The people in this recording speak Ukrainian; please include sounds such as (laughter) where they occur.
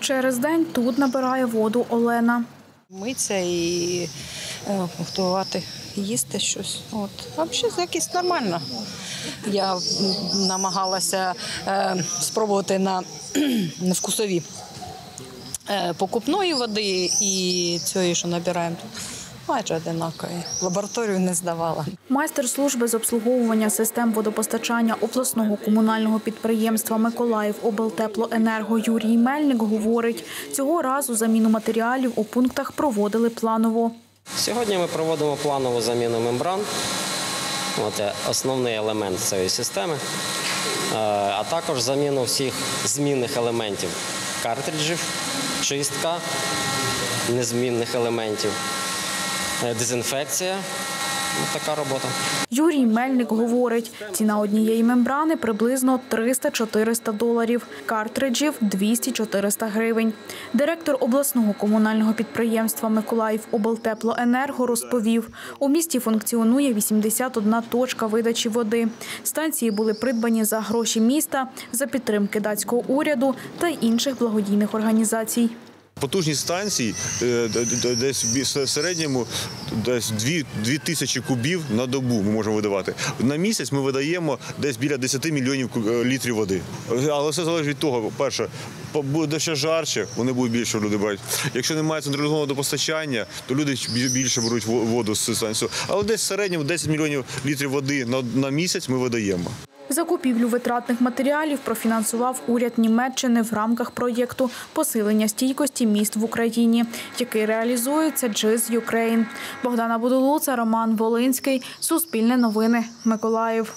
Через день тут набирає воду Олена. Миться і е, готувати, їсти щось. От. Взагалі якість нормально. Я намагалася е, спробувати на, (clears throat) на вкусові е, покупної води і цієї, що набираємо. Майже одинакові. Лабораторію не здавала. Майстер служби з обслуговування систем водопостачання обласного комунального підприємства Миколаїв облтеплоенерго Юрій Мельник говорить, цього разу заміну матеріалів у пунктах проводили планово. Сьогодні ми проводимо планову заміну мембран. От е, основний елемент цієї системи, Е, а також заміну всіх змінних елементів картриджів, чистка незмінних елементів, дезінфекція. Така робота. Юрій Мельник говорить, ціна однієї мембрани приблизно 300-400 доларів, картриджів 200-400 гривень. Директор обласного комунального підприємства Миколаїв облтеплоенерго розповів, у місті функціонує 81 точка видачі води. Станції були придбані за гроші міста, за підтримки датського уряду та інших благодійних організацій. Потужність станцій е, десь в середньому десь 2, 2 тисячі кубів на добу ми можемо видавати. На місяць ми видаємо десь біля 10 мільйонів е, літрів води. Але все залежить від того, перше, буде ще жарче, вони будуть більше люди брати. Якщо немає централізованого водопостачання, то люди більше беруть воду з станції. Але десь в середньому 10 мільйонів літрів води на місяць ми видаємо. Закупівлю витратних матеріалів профінансував уряд Німеччини в рамках проєкту посилення стійкості міст в Україні, який реалізується «GIZ Ukraine». Богдана Будулуца, Роман Волинський, Суспільне новини, Миколаїв.